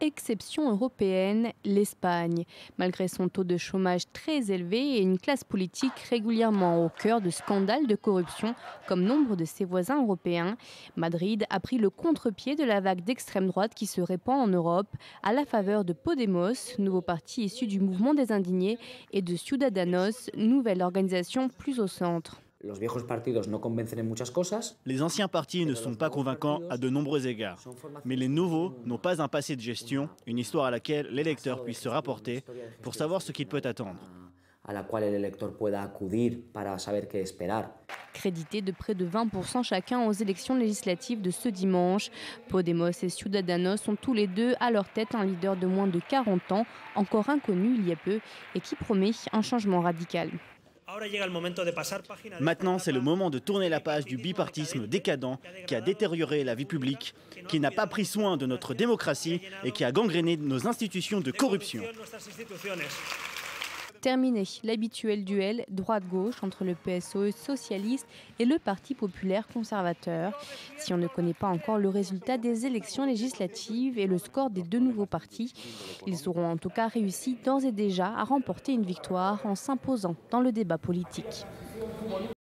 exception européenne, l'Espagne. Malgré son taux de chômage très élevé et une classe politique régulièrement au cœur de scandales de corruption, comme nombre de ses voisins européens, Madrid a pris le contre-pied de la vague d'extrême droite qui se répand en Europe à la faveur de Podemos, nouveau parti issu du mouvement des indignés, et de Ciudadanos, nouvelle organisation plus au centre. Les anciens partis ne sont pas convaincants à de nombreux égards, mais les nouveaux n'ont pas un passé de gestion, une histoire à laquelle l'électeur puisse se rapporter pour savoir ce qu'il peut attendre. Crédité de près de 20% chacun aux élections législatives de ce dimanche, Podemos et Ciudadanos sont tous les deux à leur tête un leader de moins de 40 ans, encore inconnu il y a peu, et qui promet un changement radical. Maintenant, c'est le moment de tourner la page du bipartisme décadent qui a détérioré la vie publique, qui n'a pas pris soin de notre démocratie et qui a gangréné nos institutions de corruption. Terminé l'habituel duel droite-gauche entre le PSOE socialiste et le Parti populaire conservateur. Si on ne connaît pas encore le résultat des élections législatives et le score des deux nouveaux partis, ils auront en tout cas réussi d'ores et déjà à remporter une victoire en s'imposant dans le débat politique.